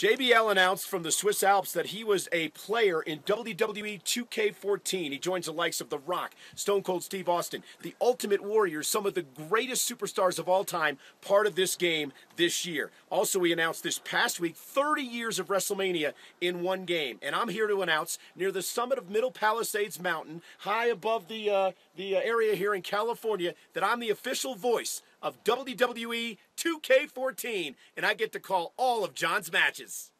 JBL announced from the Swiss Alps that he was a player in WWE 2K14. He joins the likes of The Rock, Stone Cold Steve Austin, The Ultimate Warrior, some of the greatest superstars of all time, part of this game this year. Also, he announced this past week 30 years of WrestleMania in one game. And I'm here to announce near the summit of Middle Palisades Mountain, high above the, uh, the area here in California, that I'm the official voice of WWE 2K14, and I get to call all of John's matches.